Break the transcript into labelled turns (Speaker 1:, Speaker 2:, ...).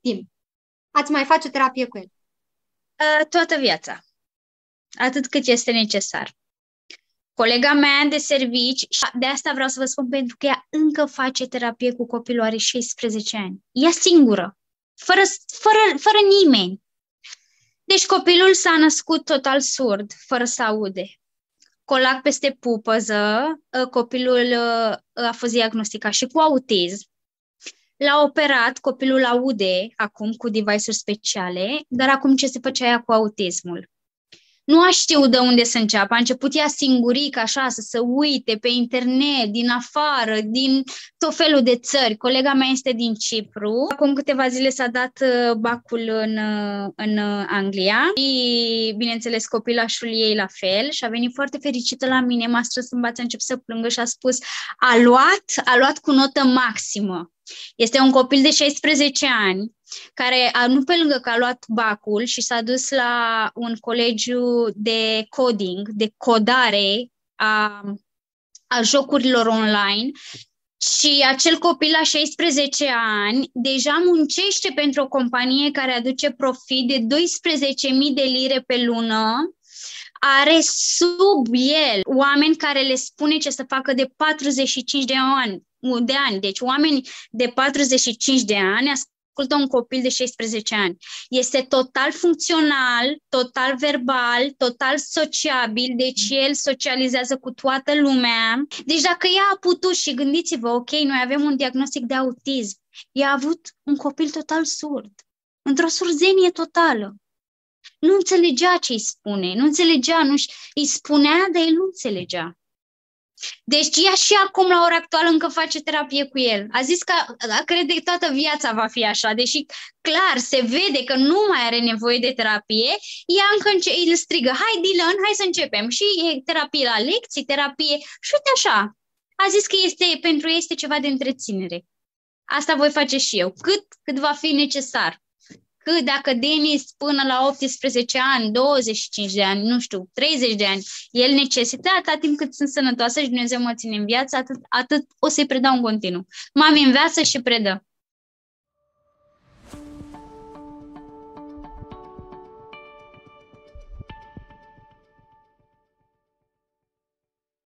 Speaker 1: timp ați mai face terapie cu el?
Speaker 2: Uh, toată viața. Atât cât este necesar. Colega mea de servici, de asta vreau să vă spun, pentru că ea încă face terapie cu copilul, are 16 ani. Ea singură, fără, fără, fără nimeni. Deci copilul s-a născut total surd, fără să aude. Colac peste pupăză, ă, copilul ă, a fost diagnosticat și cu autism. L-a operat, copilul aude acum cu device-uri speciale, dar acum ce se făcea ea cu autismul? Nu a știut de unde să înceapă. A început ea singuric, așa, să se uite pe internet, din afară, din tot felul de țări. Colega mea este din Cipru. Acum câteva zile s-a dat uh, bacul în, uh, în uh, Anglia și, bineînțeles, copilașul ei la fel și a venit foarte fericită la mine. M-a strâns în bață, a început să plângă și a spus a luat, a luat cu notă maximă. Este un copil de 16 ani care a, nu pe lângă că a luat bacul și s-a dus la un colegiu de coding, de codare a, a jocurilor online și acel copil la 16 ani deja muncește pentru o companie care aduce profit de 12.000 de lire pe lună are sub el oameni care le spune ce să facă de 45 de ani, de ani. Deci oameni de 45 de ani ascultă un copil de 16 ani. Este total funcțional, total verbal, total sociabil, deci el socializează cu toată lumea. Deci dacă ea a putut și gândiți-vă, ok, noi avem un diagnostic de autism, ea a avut un copil total surd, într-o surzenie totală. Nu înțelegea ce îi spune, nu înțelegea, nu îi spunea, dar el nu înțelegea. Deci ea și acum, la ora actuală, încă face terapie cu el. A zis că crede că toată viața va fi așa, deși clar se vede că nu mai are nevoie de terapie, ea încă înce- îl strigă, hai Dylan, hai să începem. Și e terapie la lecții, terapie și uite așa. A zis că este, pentru ei este ceva de întreținere. Asta voi face și eu, cât, cât va fi necesar cât dacă Denis până la 18 ani, 25 de ani, nu știu, 30 de ani, el necesită, atât timp cât sunt sănătoasă și Dumnezeu mă ține în viață, atât, atât o să-i predau în continuu. Mami înveață și predă.